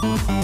ます